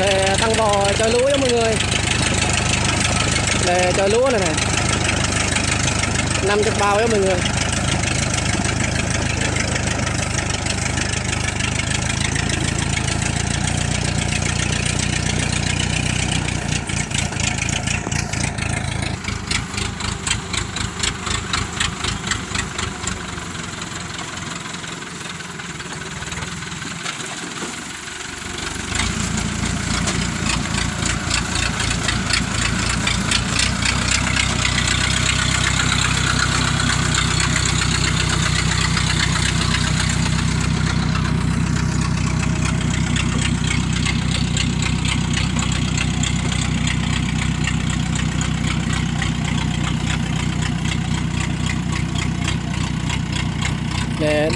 để thăng bò chơi lúa cho mọi người. Để chơi lúa này này. Năm chục bao cho mọi người.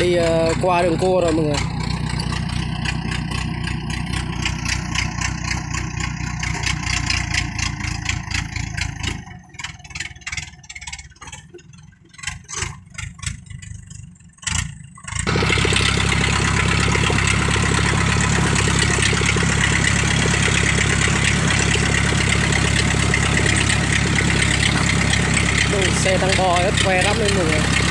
Đi ờ, qua đường cua rồi mọi người. Xe tăng bò rất khỏe lắm đấy mọi người.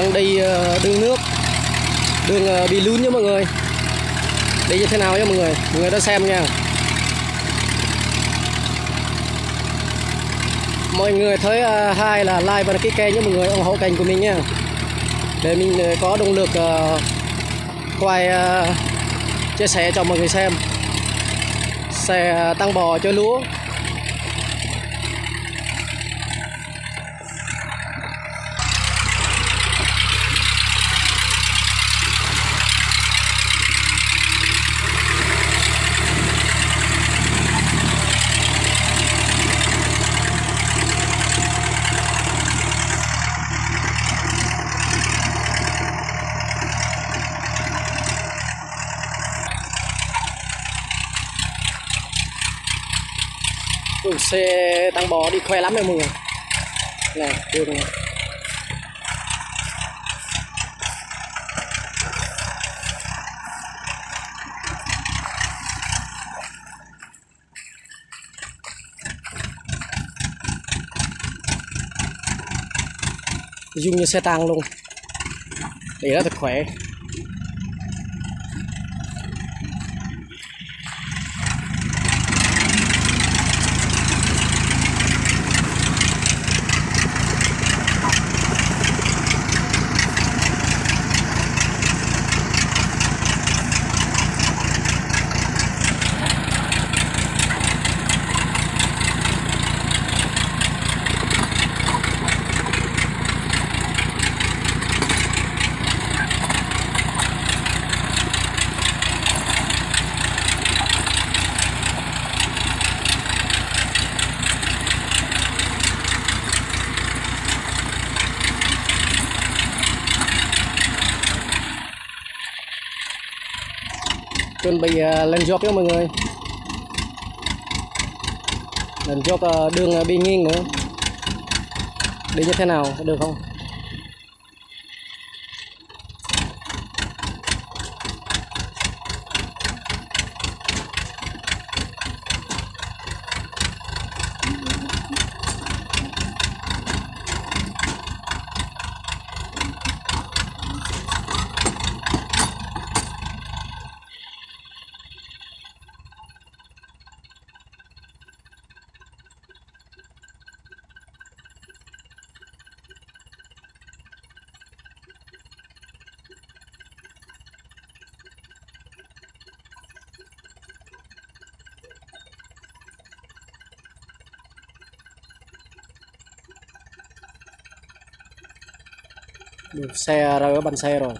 Đang đi ờ, đường nước. Đường bị ờ, lún nha mọi người. Đi như thế nào nha mọi người? Mọi người đã xem nha. Mọi người thấy hay hai là like và đăng ký kênh nha mọi người, ủng hộ kênh của mình nha. Để mình có động lực quay chia sẻ cho mọi người xem. Xe tăng bò cho lúa. Ừ, xe tăng bò đi khoe lắm em mọi người này đường này dùng như xe tăng luôn. Để nó thật khỏe. Chuẩn bị ờ, lên dốc đó mọi người. Lên dốc ờ, đường ờ, bị nghiêng nữa. Đi như thế nào, được không? Được xe ra ở bánh xe rồi.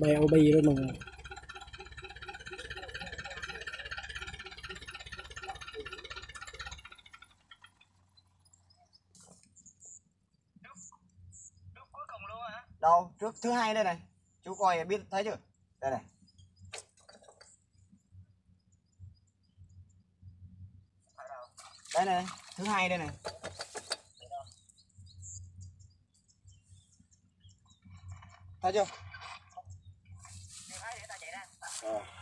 Bay OB đó mọi người. Đâu trước thứ hai đây này. Chú coi biết thấy chưa? Đây này. Đây này thứ hai đây này. Thấy chưa? Ờ.